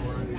Yeah.